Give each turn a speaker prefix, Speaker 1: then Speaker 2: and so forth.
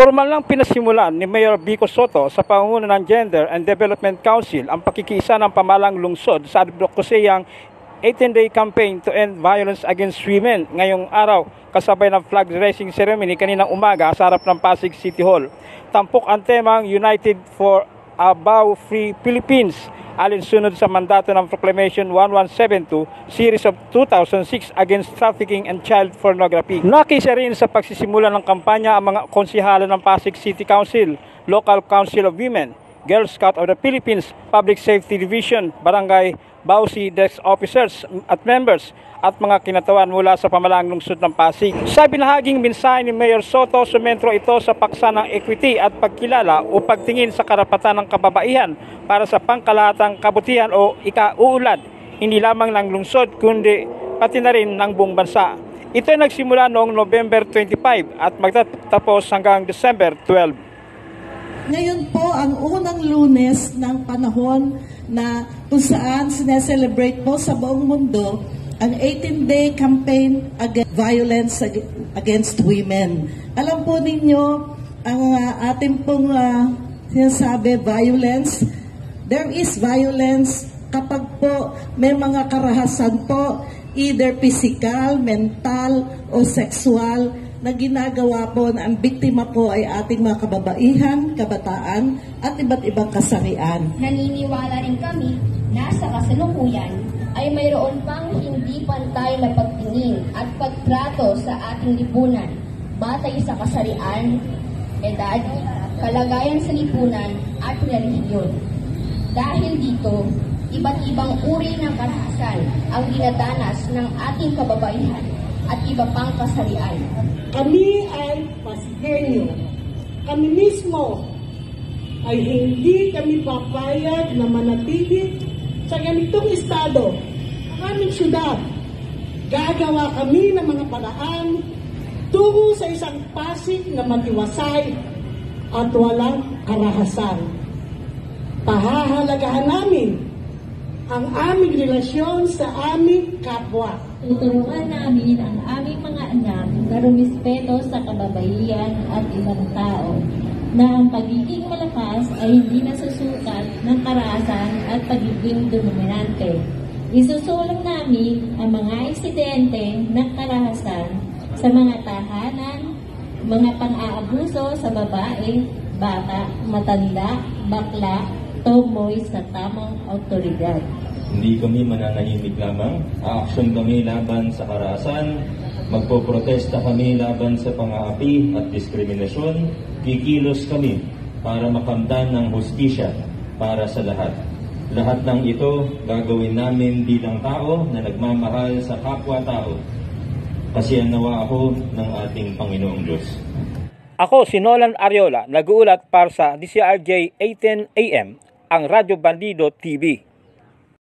Speaker 1: Formal lang pinasimulan ni Mayor Vico Soto sa pangunguna ng Gender and Development Council ang pakikiisa ng pamalang lungsod sa advokasiyang 18-day campaign to end violence against women ngayong araw kasabay ng flag raising ceremony kaninang umaga sa harap ng Pasig City Hall. Tampok ang temang United for a Bow Free Philippines alinsunod sa mandato ng Proclamation 1172 Series of 2006 against trafficking and child pornography. Nakisa rin sa pagsisimula ng kampanya ang mga konsihala ng Pasig City Council, Local Council of Women, Girl Scout of the Philippines, Public Safety Division, Barangay Bausi Desk Officers at members at mga kinatawan mula sa pamalang lungsod ng Pasig. Sa binahaging mensahe ni Mayor Soto, sumentro ito sa paksa ng equity at pagkilala o pagtingin sa karapatan ng kababaihan para sa pangkalahatang kabutihan o ikauulad, hindi lamang ng lungsod kundi pati na rin ng buong bansa. Ito ay nagsimula noong November 25 at magtatapos hanggang December 12.
Speaker 2: Ngayon po ang unang lunes ng panahon na kung saan sineselebrate po sa buong mundo ang 18-day campaign against violence against women. Alam po ninyo, ang uh, ating pong uh, sinasabi, violence, there is violence kapag po may mga karahasan po, either physical, mental, o sexual, na ginagawa po na ang biktima po ay ating mga kababaihan, kabataan, at iba't ibang kasarian.
Speaker 3: Naniniwala rin kami na sa kasalukuyan ay mayroon pang hindi pantay na pagtingin at pagtrato sa ating lipunan batay sa kasarian, edad, kalagayan sa lipunan at relihiyon. Dahil dito, iba't ibang uri ng karahasan ang dinadanas ng ating kababaihan at iba pang kasarian.
Speaker 4: Kami ay Pasgenyo. Kami mismo ay hindi kami papayag na manatili sa ganitong estado. Ang aming syudad, gagawa kami ng mga paraan tungo sa isang Pasig na matiwasay at walang karahasan. Pahahalagahan namin ang aming relasyon sa aming kapwa.
Speaker 5: Tuturuan namin ang aming mga anak na rumispeto sa kababaihan at ibang tao na ang pagiging malakas ay hindi nasusukat ng karaasan at pagiging dominante. Isusulong namin ang mga eksidente ng karahasan sa mga tahanan, mga pang-aabuso sa babae, bata, matanda, bakla, tomboy sa tamang autoridad.
Speaker 6: Hindi kami mananahimik lamang, aaksyon kami laban sa karahasan, magpoprotesta kami laban sa pang-aapi at diskriminasyon, kikilos kami para makamtan ng hustisya para sa lahat. Lahat ng ito gagawin namin bilang tao na nagmamahal sa kapwa-tao. Kasi nawa ako ng ating Panginoong Diyos.
Speaker 1: Ako si Nolan Ariola, nag-uulat para sa DCRJ 18 AM, ang Radyo Bandido TV.